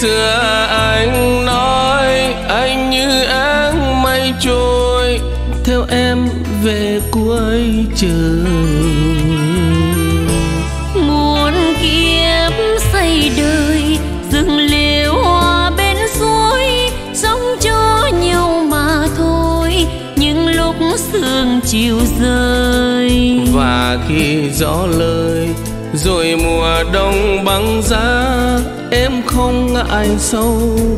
to so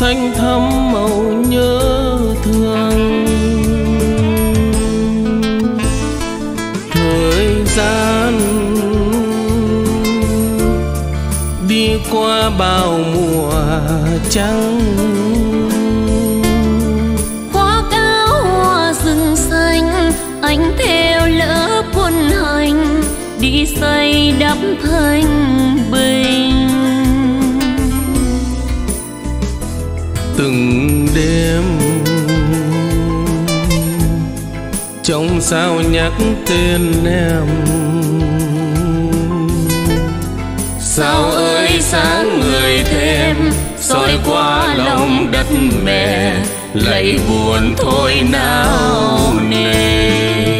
xanh thắm màu nhớ thương thời gian đi qua bao mùa trắng. sao nhắc tên em? Sao ơi, sáng người thêm, soi qua lòng đất mẹ lạy buồn thôi nào nề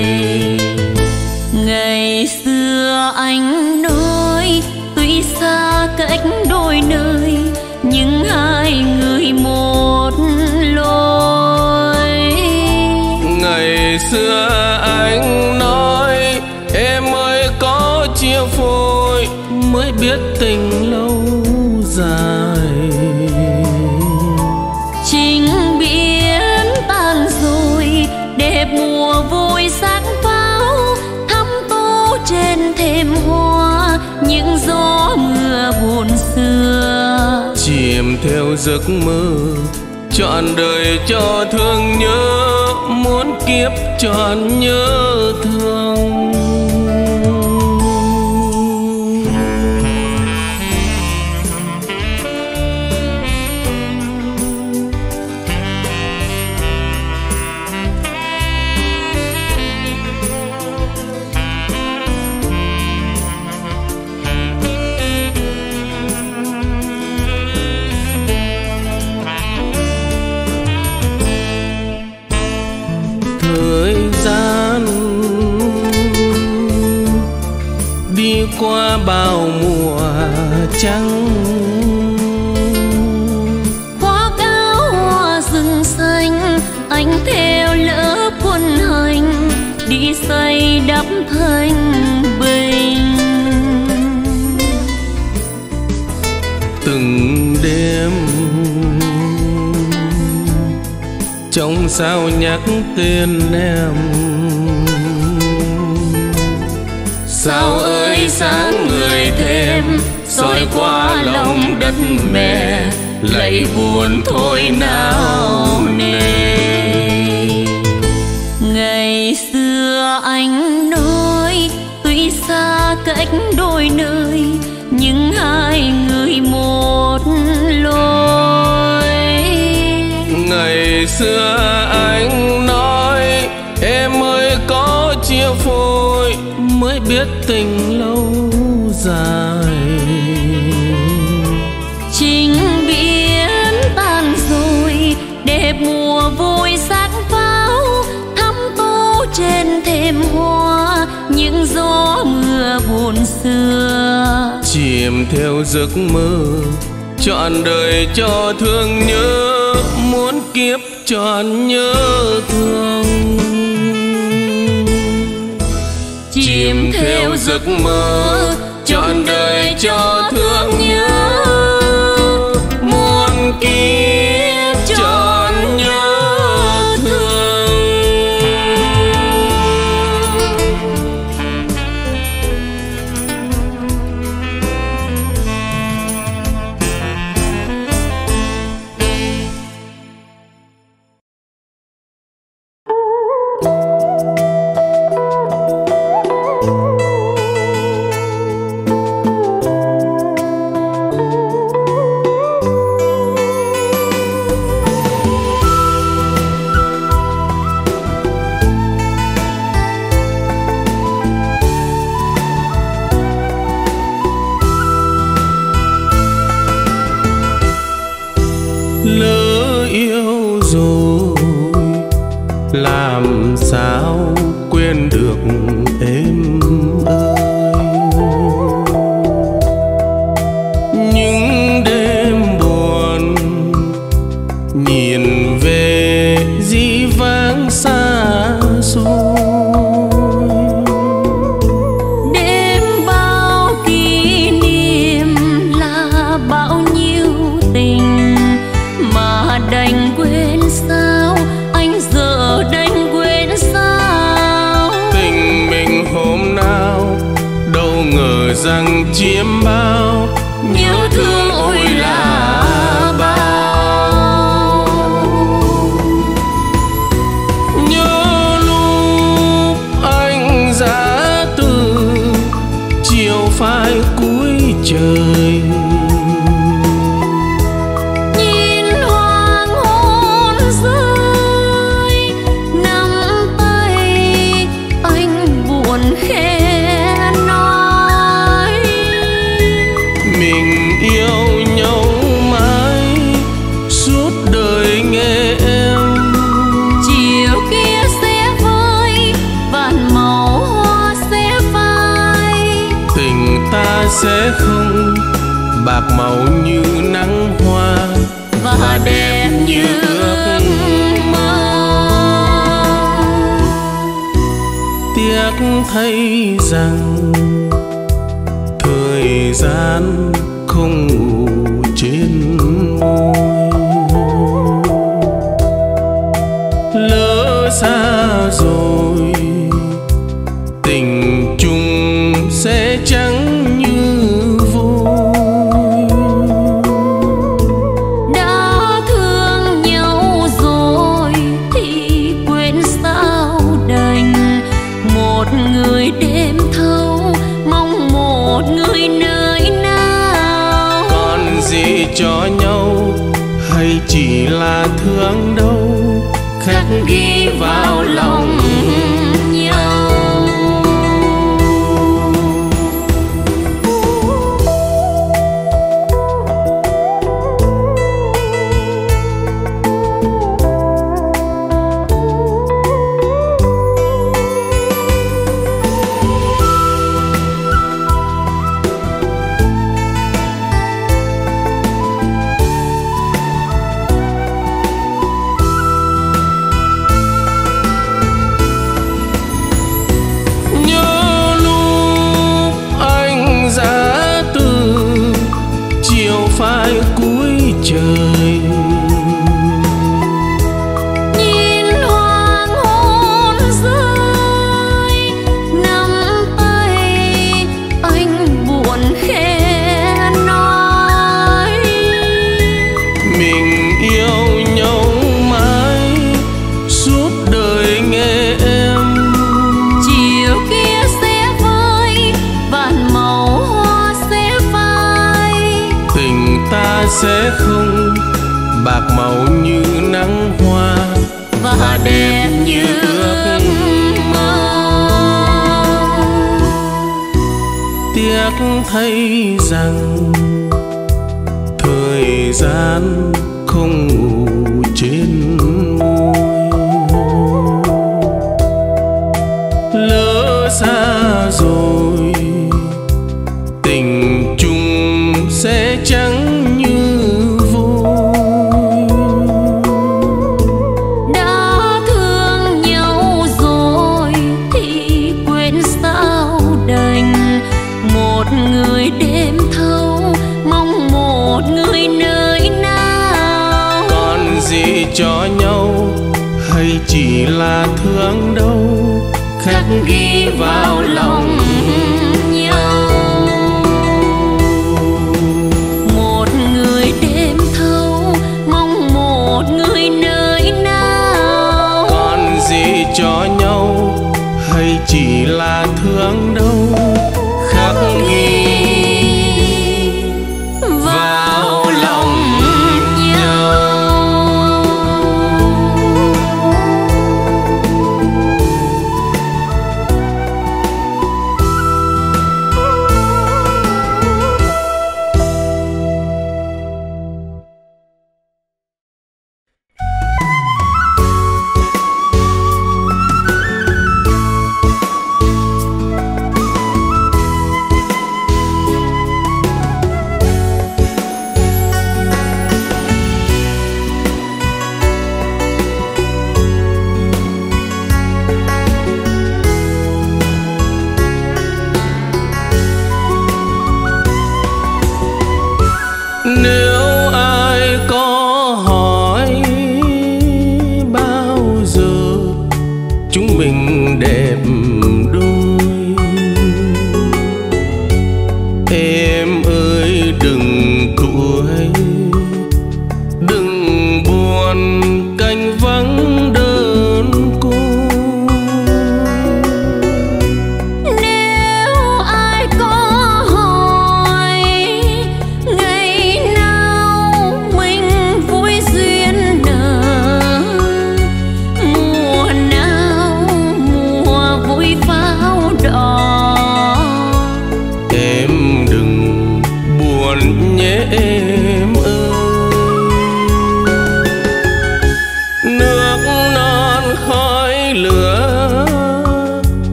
giấc mơ chọn đời cho thương nhớ muốn kiếp chọn nhớ thương. yêu yêu nhau mãi suốt đời nghe em. Chiều kia sẽ vơi vạn màu hoa sẽ phai. Tình ta sẽ không bạc màu như nắng hoa và, và đẹp như ước mơ. Tiếc thay rằng thời gian không ngủ. find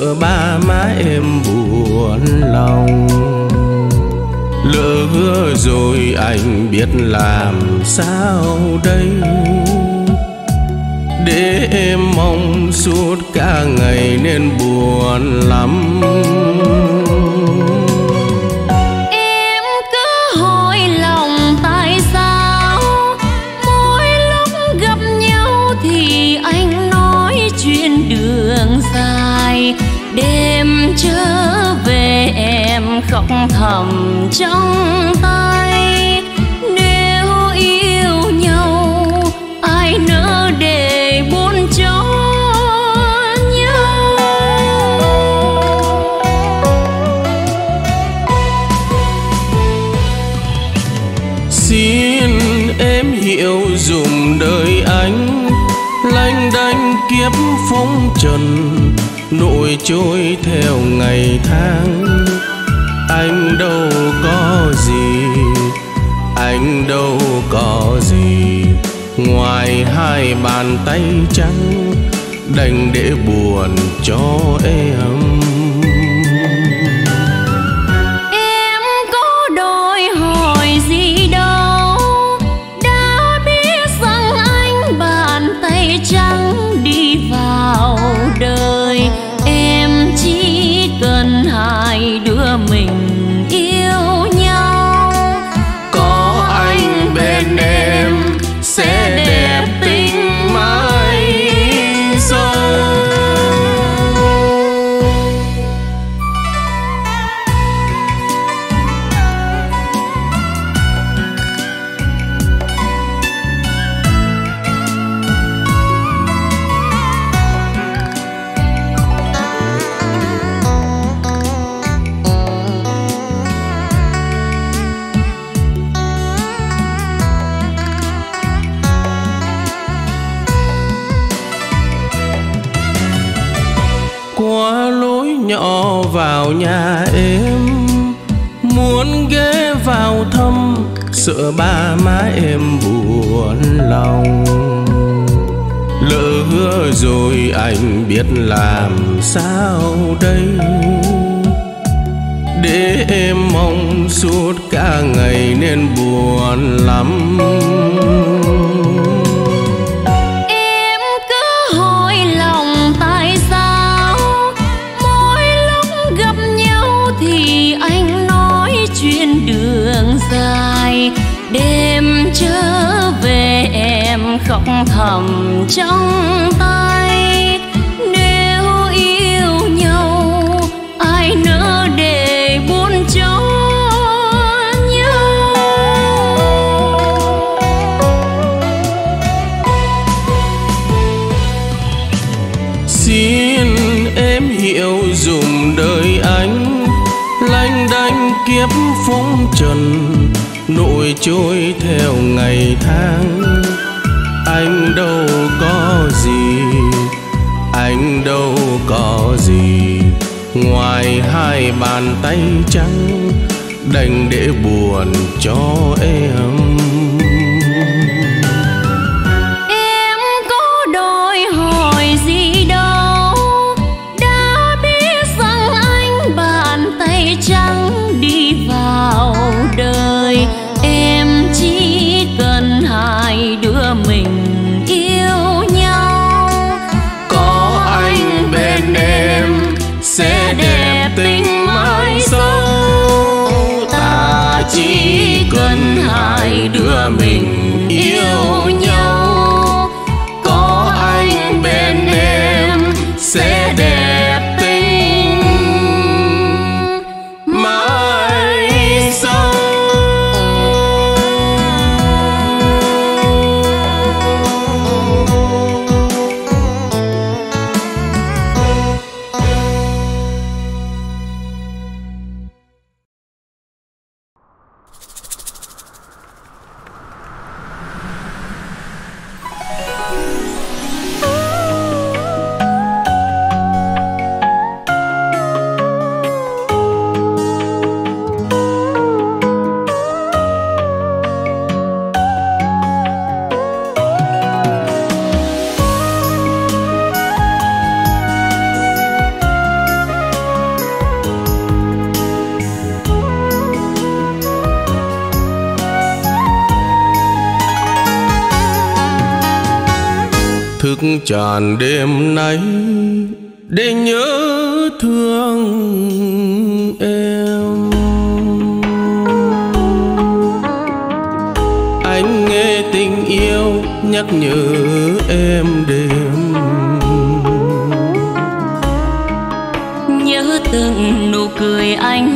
sợ ba má em buồn lòng. Lỡ hứa rồi anh biết làm sao đây? Để em mong suốt cả ngày nên buồn lòng. thầm trong tay. Nếu yêu nhau, ai nỡ để buôn cho nhau? Xin em hiểu dùng đời anh, lanh đanh kiếp phong trần, nỗi trôi theo ngày tháng. hai bàn tay trắng đành để buồn cho em ba má em buồn lòng. Lỡ hứa rồi anh biết làm sao đây? Để em mong suốt cả ngày nên buồn lắm. Thầm trong tay. Nếu yêu nhau, ai nỡ để buôn cho nhau? Xin em hiểu dùm đời anh, lanh đanh kiếp phóng trần, nỗi trôi theo ngày tháng anh đâu có gì? Anh đâu có gì? Ngoài hai bàn tay trắng, đành để buồn cho em. Sẽ đẹp tình mãi sau ta chỉ cần hai đứa mình yêu thức tràn đêm nay để nhớ thương em. Anh nghe tình yêu nhắc nhớ em đêm. Nhớ từng nụ cười anh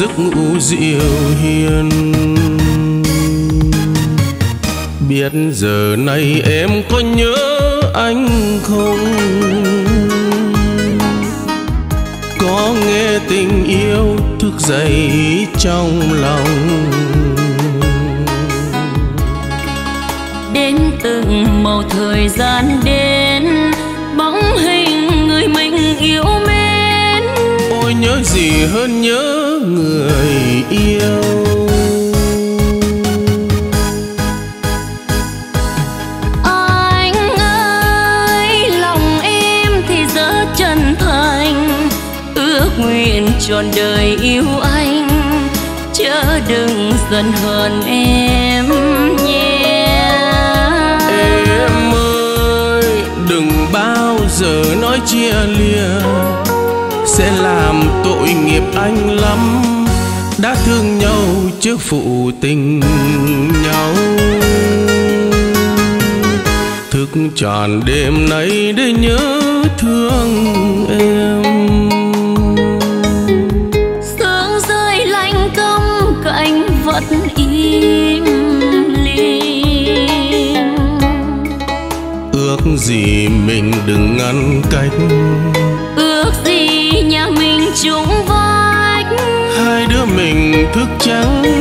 giấc ngủ dịu hiền. Biết giờ này em có nhớ anh không? Có nghe tình yêu thức dậy trong lòng? Đến từng màu thời gian đến bóng hình người mình yêu mến. Ôi nhớ gì hơn nhớ người yêu. Anh ơi lòng em thì rất chân thành. Ước nguyện trọn đời yêu anh. Chớ đừng giận hờn em nhé. Em ơi đừng bao giờ nói chia lìa sẽ làm tội nghiệp anh lắm. Đã thương nhau trước phụ tình nhau. Thức tràn đêm nay để nhớ thương em. Sương rơi lạnh câm cạnh vật im lìm. Ước gì mình đừng ngăn cách. Mình chung vách. Hai đứa mình thức trắng.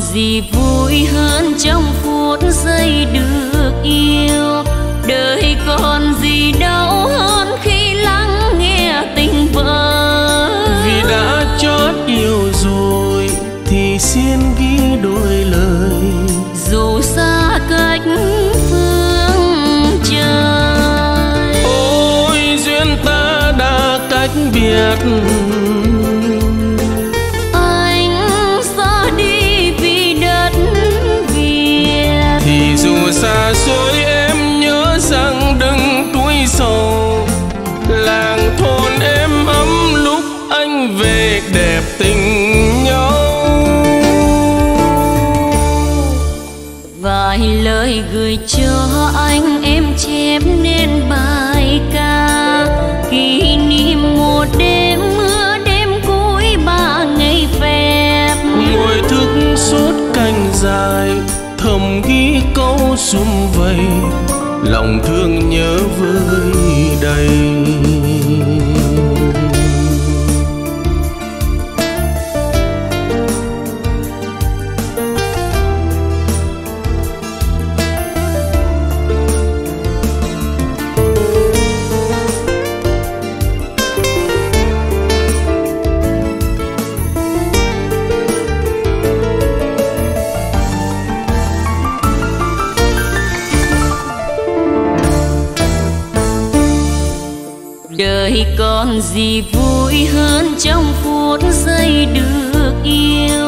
Gì vui hơn trong phút giây được yêu? Đời còn gì đau hơn khi lắng nghe tình vợ? Vì đã chót yêu rồi thì xin ghi đôi lời. Dù xa cách phương trời. Ôi duyên ta đã cách biệt. gửi gửi cho anh em chém nên bài ca. Kỷ niệm một đêm, mưa đêm cuối ba ngày phép. Ngồi thức suốt canh dài, thầm ghi câu sum vầy. Lòng thương nhớ vơi đầy. gì vui hơn trong phút giây được yêu?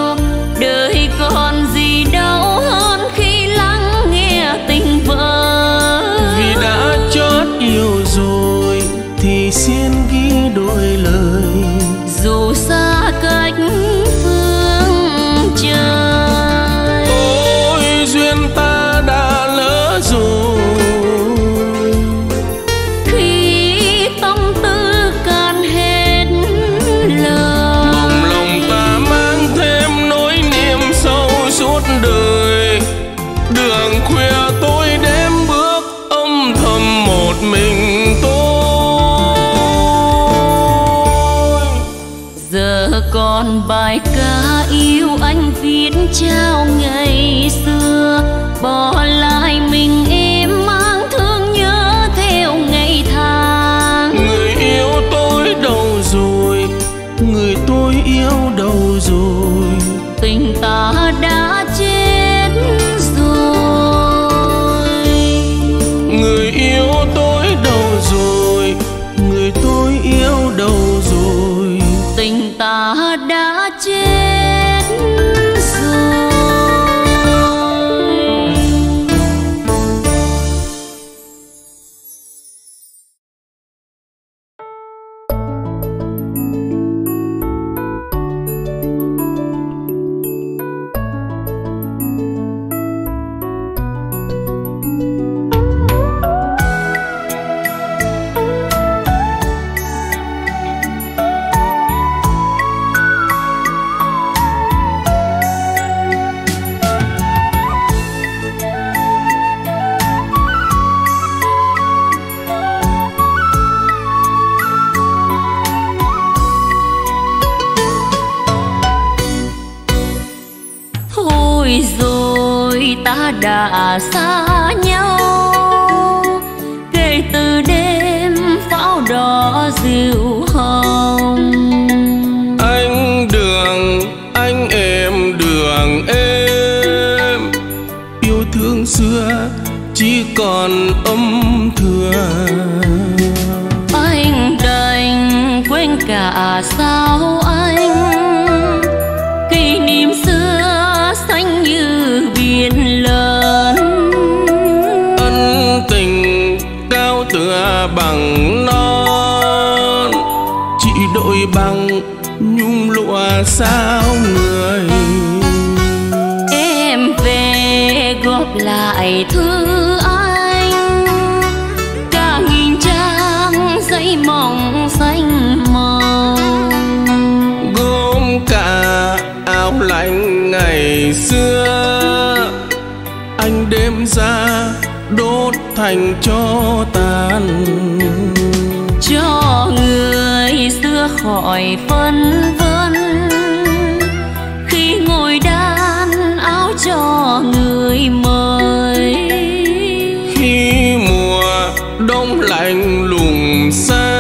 đông lạnh lùng xa.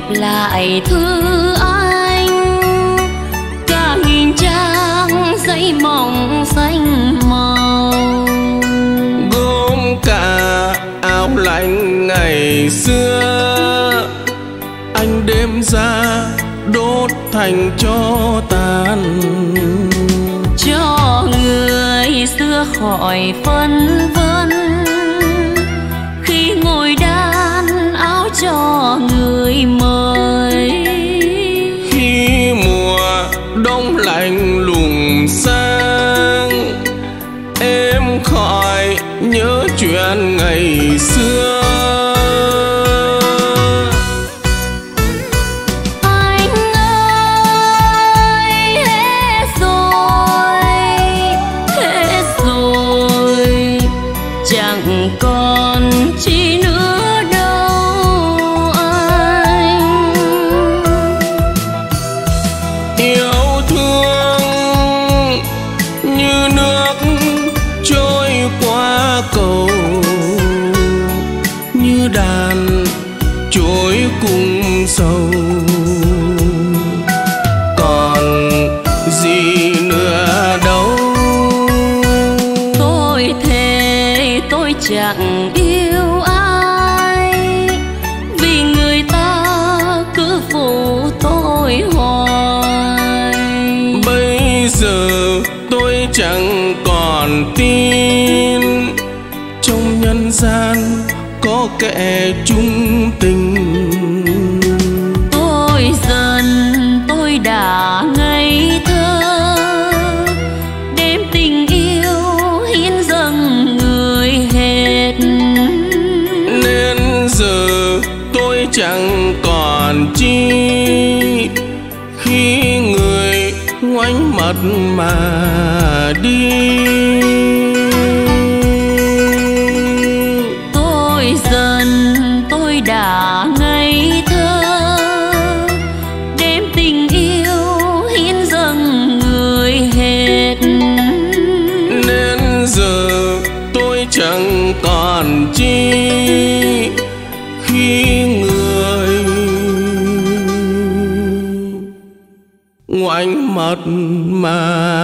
đáp lại thư anh. Cả nghìn trang giấy mỏng xanh màu. Gồm cả áo lạnh ngày xưa. Anh đêm ra đốt thành cho tàn. Cho người xưa khỏi phân vân. Khi ngồi đan áo cho người mơ chẳng còn chi. Khi người ngoảnh mặt mà đi mệt mà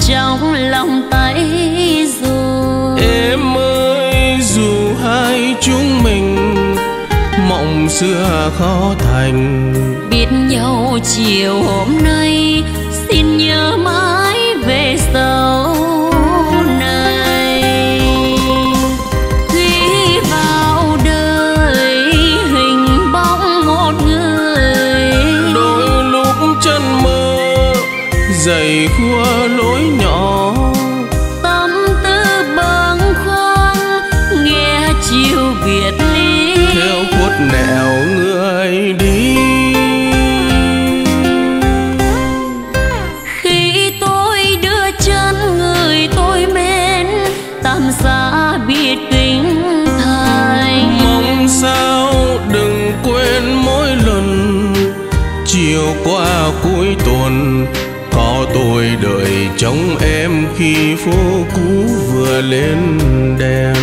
trong lòng tay dù em ơi dù hai chúng mình mộng xưa khó thành. Biết nhau chiều hôm nay lên đèn.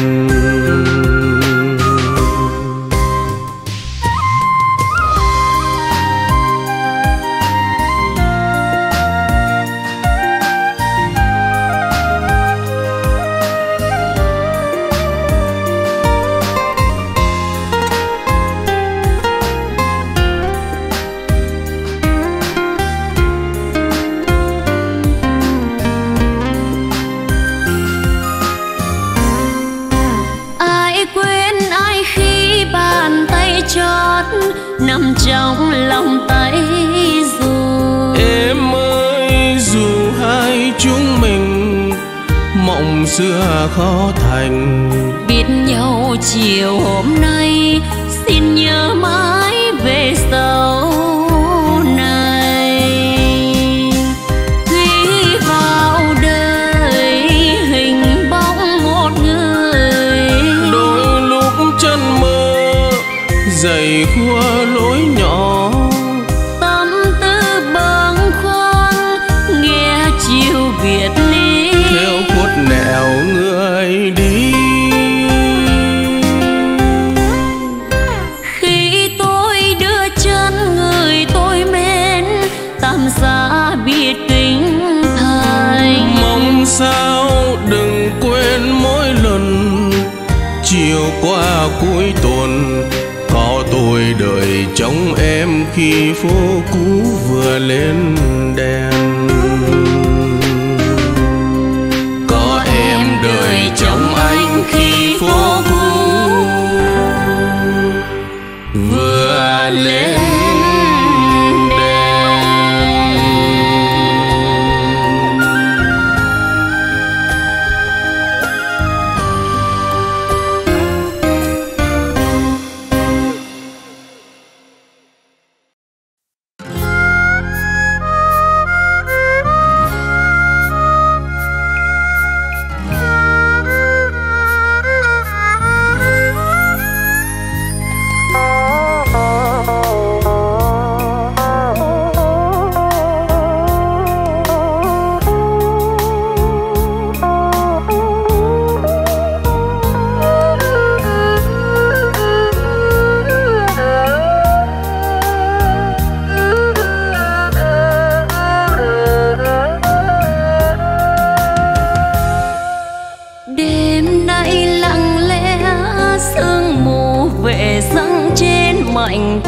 Phố cũ vừa lên đèn.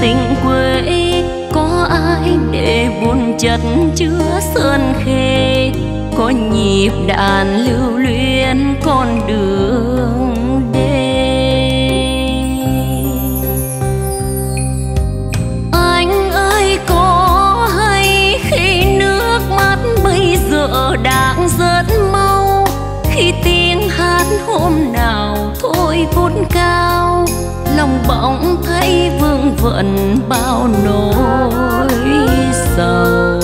tình quê có ai để buồn chật chứa sơn khê có nhịp đàn lưu luyến con đường đi. Anh ơi, có hay khi nước mắt bấy giờ đang rất mau khi tiếng hát hôm nào thôi vút bỗng thấy vương vượn bao nỗi sầu.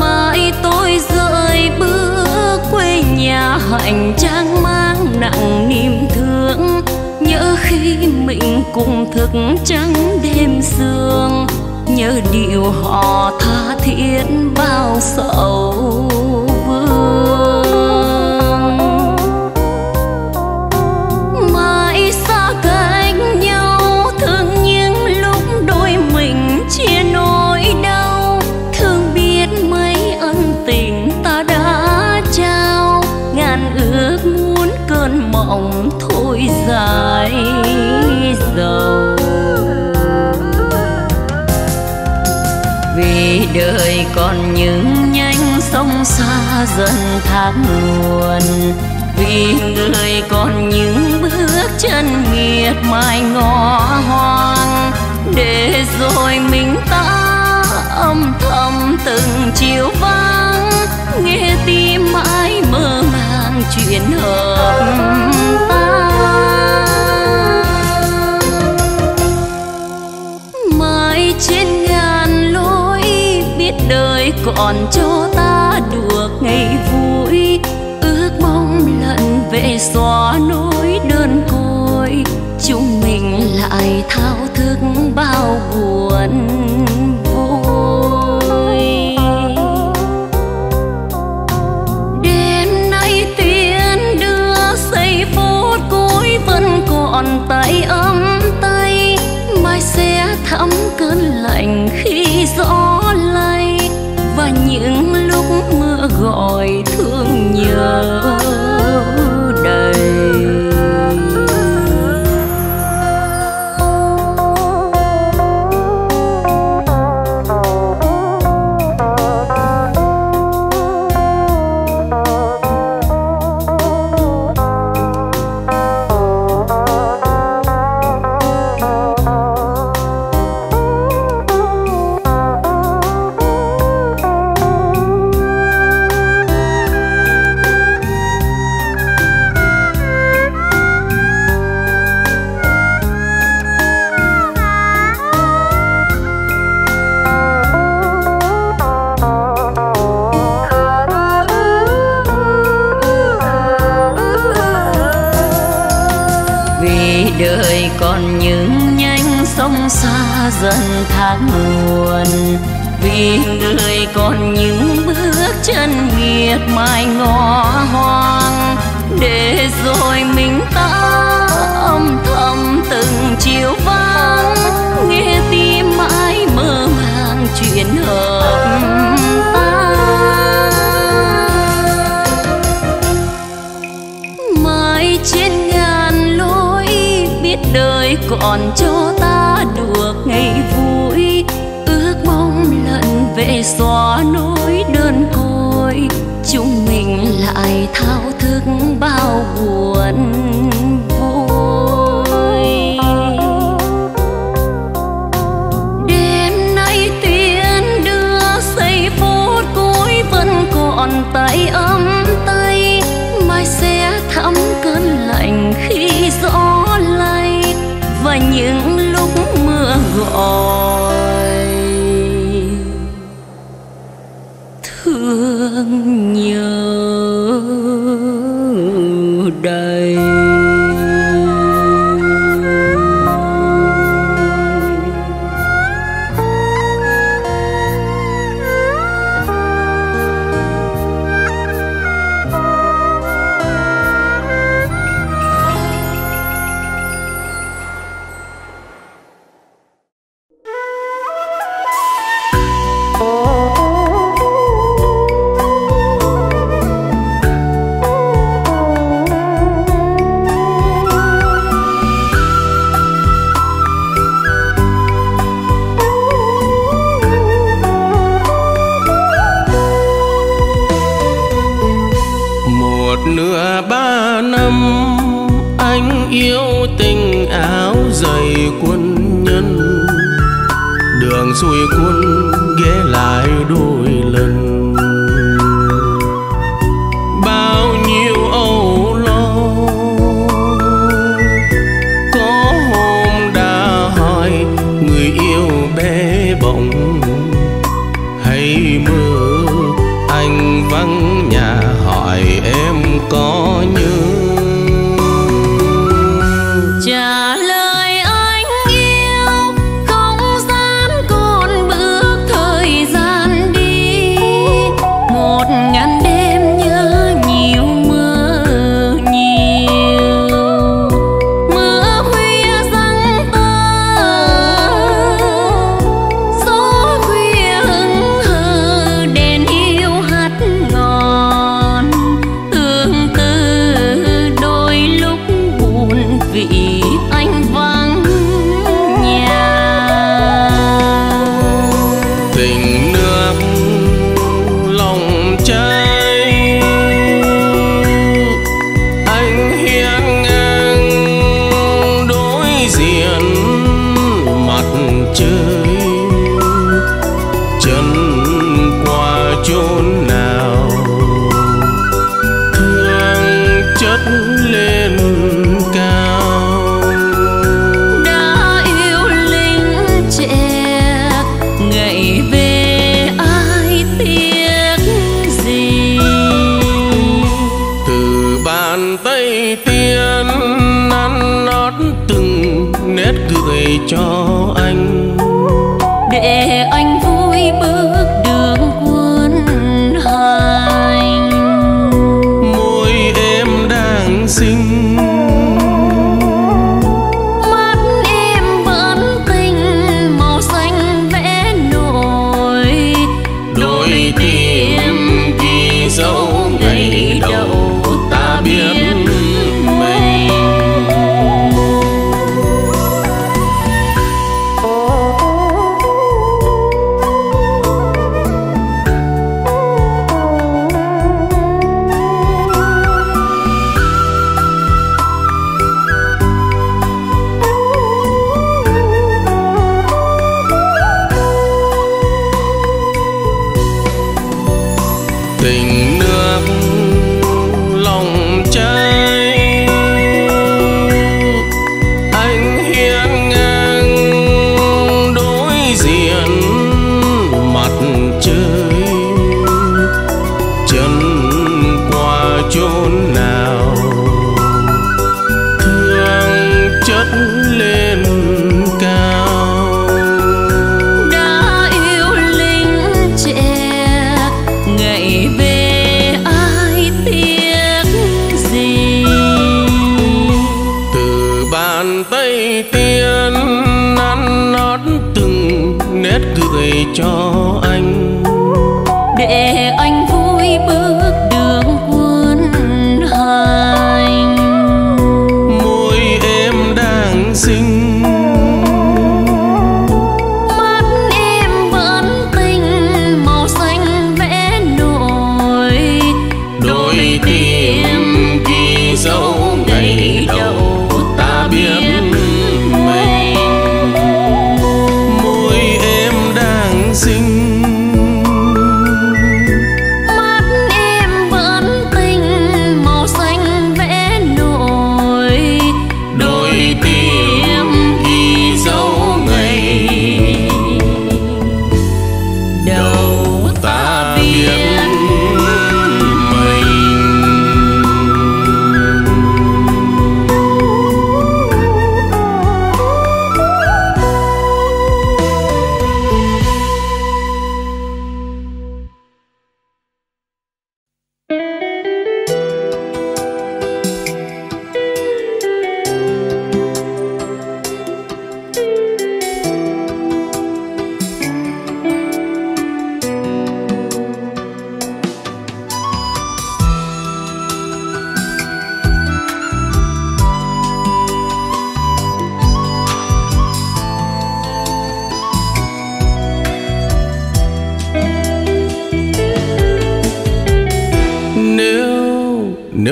Mai tôi rời bước quê nhà hành trang mang nặng niềm thương, nhớ khi mình cùng thức trắng đêm sương, nhớ điều họ tha thiết bao sầu. còn những nhanh sông xa dần thác nguồn, vì người còn những bước chân nghiệt mài ngõ hoang. Để rồi mình ta âm thầm từng chiều vắng nghe tim mãi mơ màng chuyện hợp gọn cho ta được ngày vui. Ước mong lận về xóa nỗi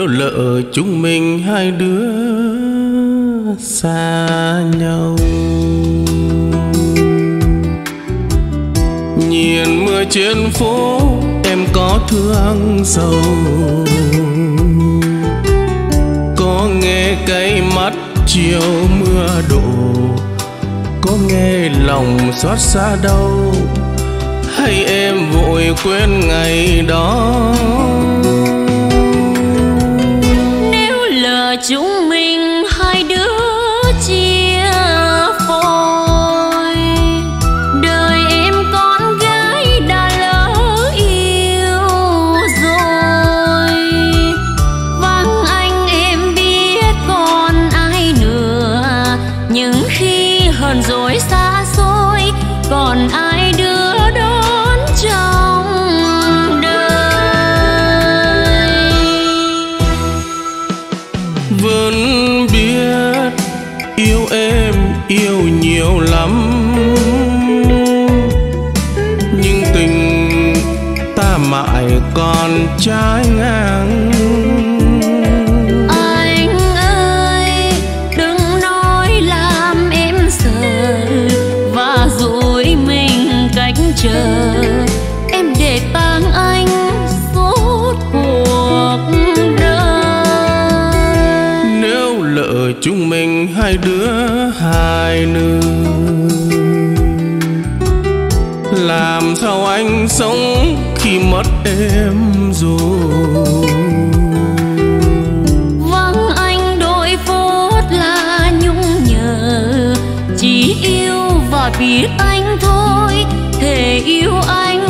lỡ chúng mình hai đứa xa nhau. Nhìn mưa trên phố, em có thương sâu có nghe cay mắt chiều mưa đổ. Có nghe lòng xót xa đâu hay em vội quên ngày đó? Nếu chúng mình mất em rồi. Vắng anh đôi phút là nhung nhớ chỉ yêu và biết anh thôi thể yêu anh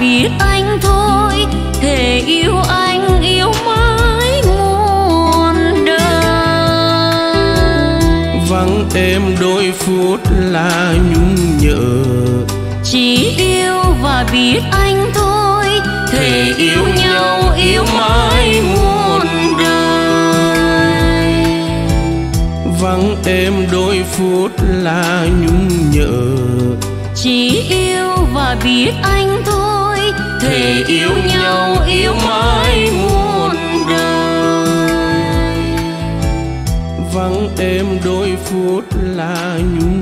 biết anh thôi thể yêu anh yêu mãi muôn đời. Vắng em đôi phút là nhung nhớ chỉ yêu và biết anh thôi thể yêu nhau yêu mãi muôn đời. Vắng em đôi phút là nhung nhớ chỉ yêu và biết anh thôi thề yêu nhau yêu mãi muôn đời. Vắng em đôi phút là nhung